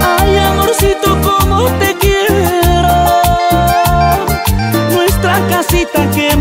Ay, amorcito, como te quiero. Nuestra casita que